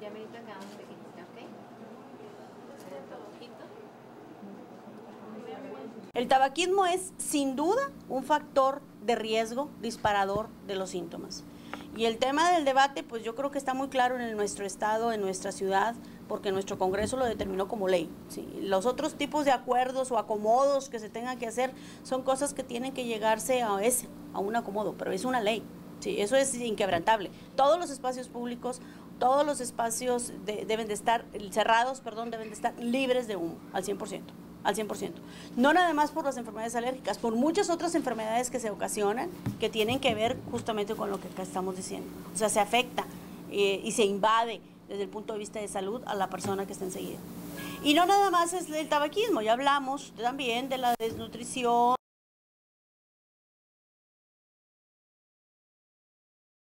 Ya me un pequeñito, ¿ok? El tabaquismo es sin duda un factor de riesgo disparador de los síntomas. Y el tema del debate, pues yo creo que está muy claro en nuestro estado, en nuestra ciudad, porque nuestro Congreso lo determinó como ley. Los otros tipos de acuerdos o acomodos que se tengan que hacer son cosas que tienen que llegarse a ese, a un acomodo, pero es una ley. Sí, eso es inquebrantable. Todos los espacios públicos, todos los espacios deben de estar cerrados, perdón, deben de estar libres de humo al 100% al 100%. No nada más por las enfermedades alérgicas, por muchas otras enfermedades que se ocasionan que tienen que ver justamente con lo que acá estamos diciendo. O sea, se afecta eh, y se invade desde el punto de vista de salud a la persona que está enseguida. Y no nada más es el tabaquismo, ya hablamos también de la desnutrición.